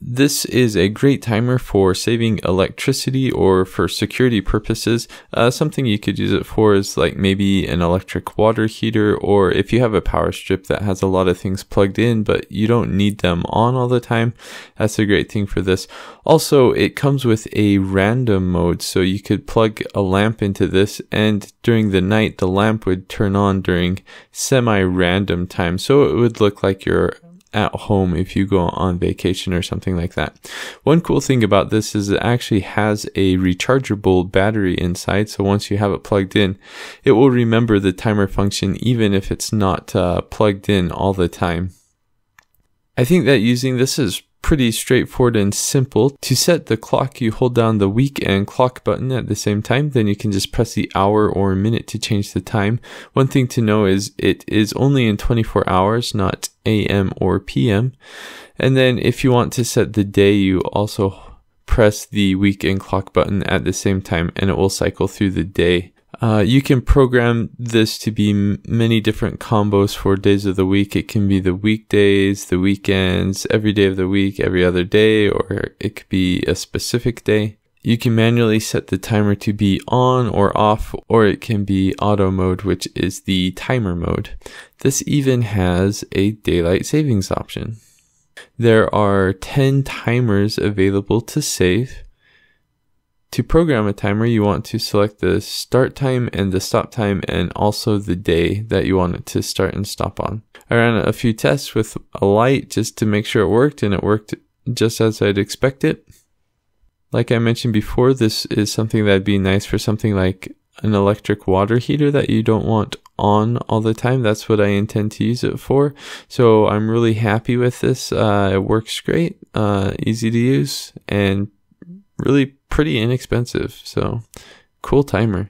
this is a great timer for saving electricity or for security purposes. Uh, something you could use it for is like maybe an electric water heater, or if you have a power strip that has a lot of things plugged in, but you don't need them on all the time, that's a great thing for this. Also, it comes with a random mode, so you could plug a lamp into this, and during the night, the lamp would turn on during semi random time, so it would look like you're at home if you go on vacation or something like that. One cool thing about this is it actually has a rechargeable battery inside. So once you have it plugged in, it will remember the timer function even if it's not uh, plugged in all the time. I think that using this is pretty straightforward and simple. To set the clock, you hold down the week and clock button at the same time. Then you can just press the hour or minute to change the time. One thing to know is it is only in 24 hours, not AM or PM. And then if you want to set the day, you also press the week and clock button at the same time and it will cycle through the day. Uh, you can program this to be many different combos for days of the week. It can be the weekdays, the weekends, every day of the week, every other day, or it could be a specific day. You can manually set the timer to be on or off, or it can be auto mode, which is the timer mode. This even has a daylight savings option. There are 10 timers available to save. To program a timer, you want to select the start time and the stop time and also the day that you want it to start and stop on. I ran a few tests with a light just to make sure it worked and it worked just as I'd expect it. Like I mentioned before, this is something that'd be nice for something like an electric water heater that you don't want on all the time. That's what I intend to use it for. So I'm really happy with this. Uh, it works great, uh, easy to use, and really pretty inexpensive. So cool timer.